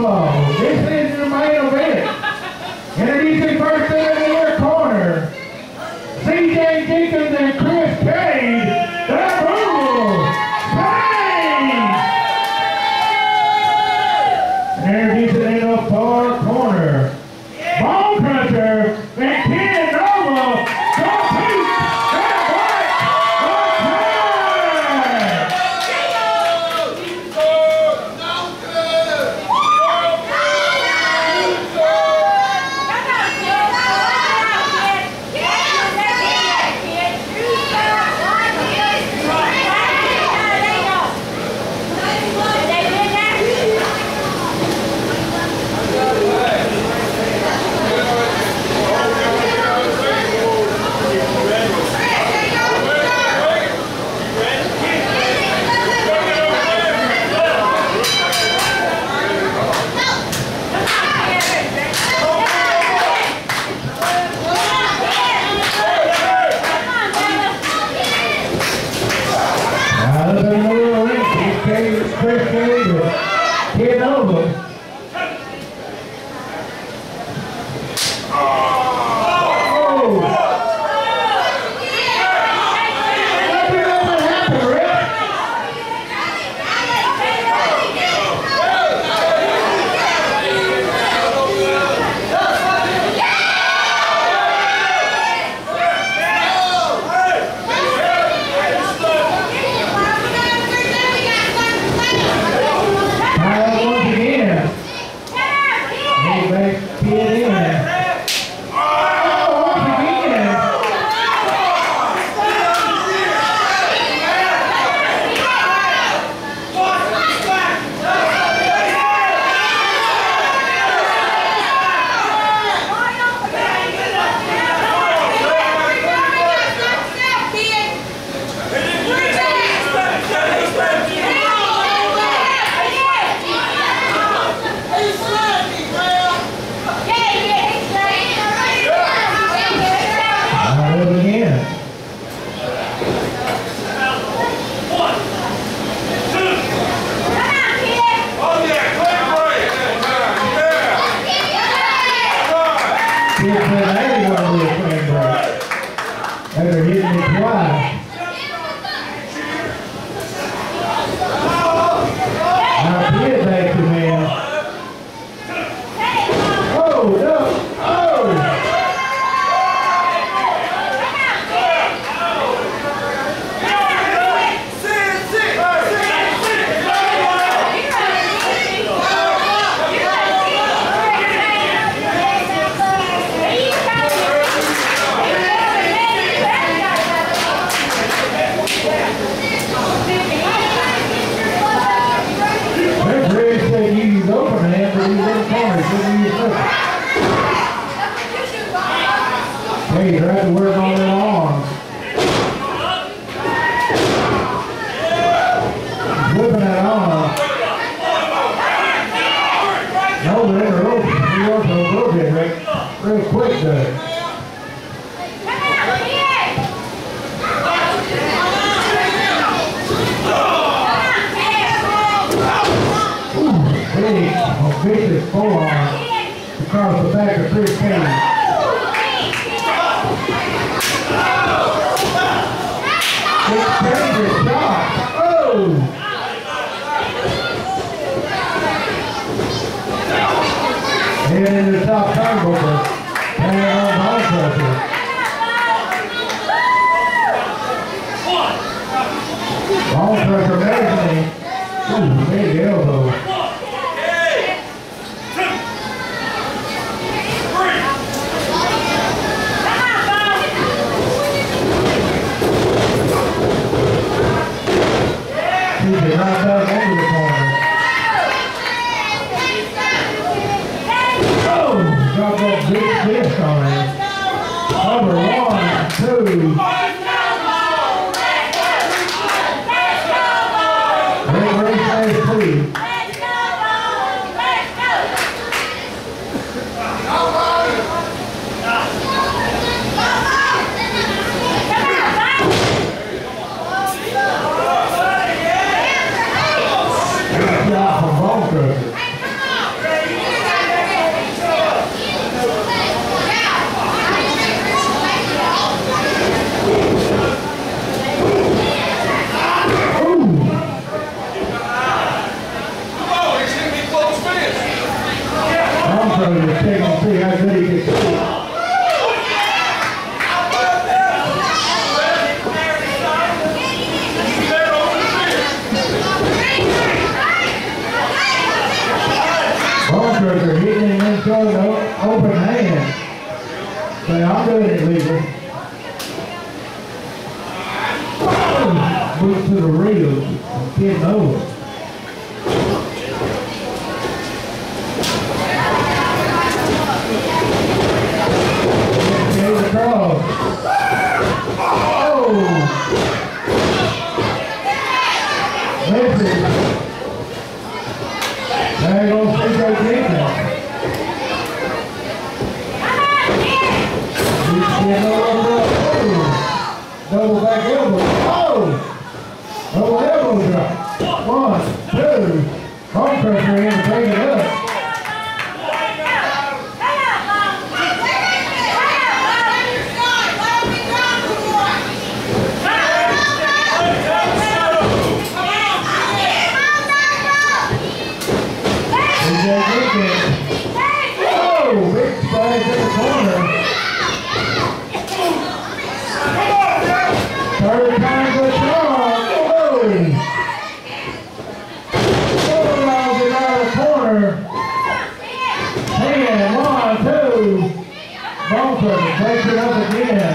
Bravo. Hey, you have to work on that arm. Whipping that arm. No, but in a little, he works a little bit, Rick. Real quick, though. Big, a vicious forearm across the back of Chris Payne. Oh! Heading into the on ball pressure. Ball. Ooh, big elbow. Keep it right back into the corner. Oh, drop that Number one, two. Open hand. Say, I'm doing it legal. Boom! Boot to the ribs, getting over. Here's the cross. Oh! Misses. There goes Pedro Jenkins. He's getting over the, oh! Double back elbow. Oh! Double elbow drop. One, two. Bone crusher in to take it up. DJ Jenkins. Oh, big splash in the corner. Third time the charm. Oh! Oh, allows it out of the corner. Ten, one, two. Ball crusher takes it up again.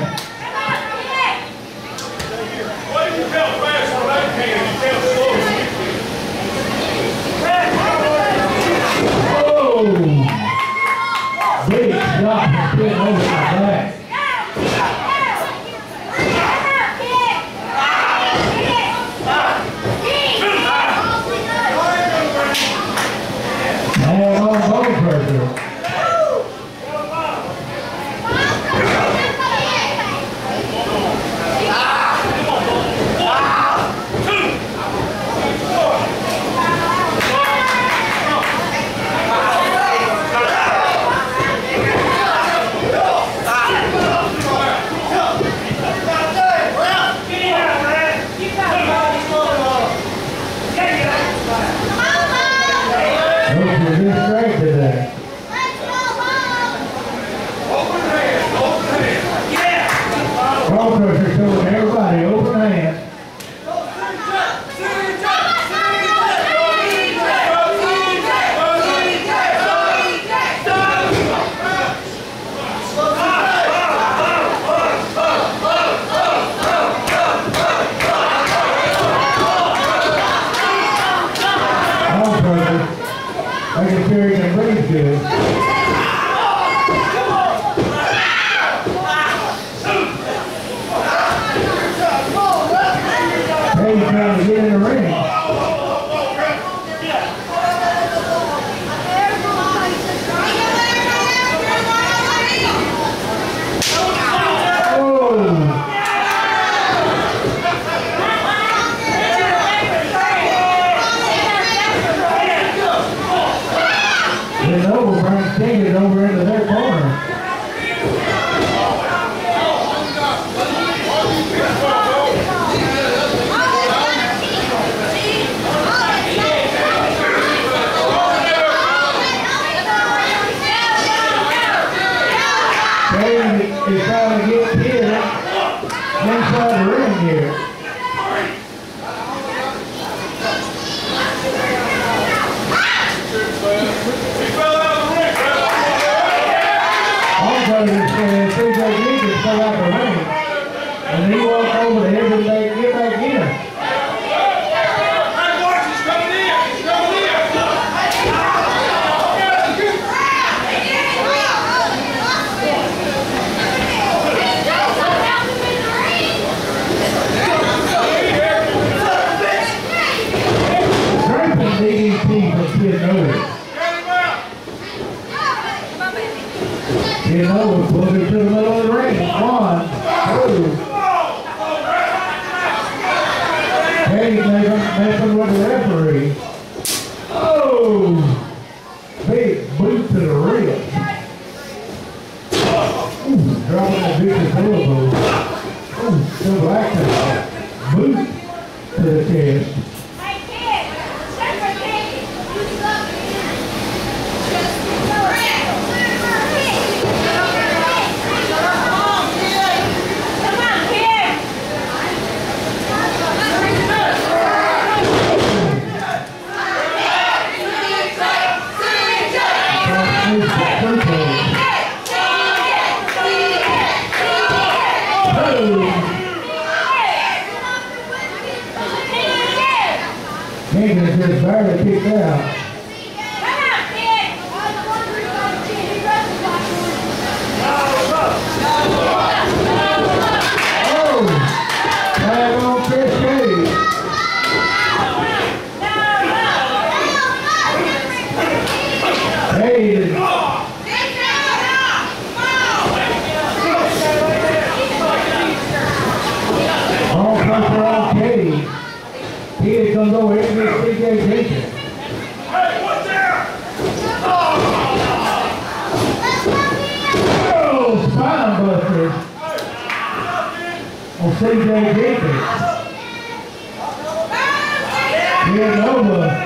Oh! Big shot nothing written here. On CJ Jenkins. Here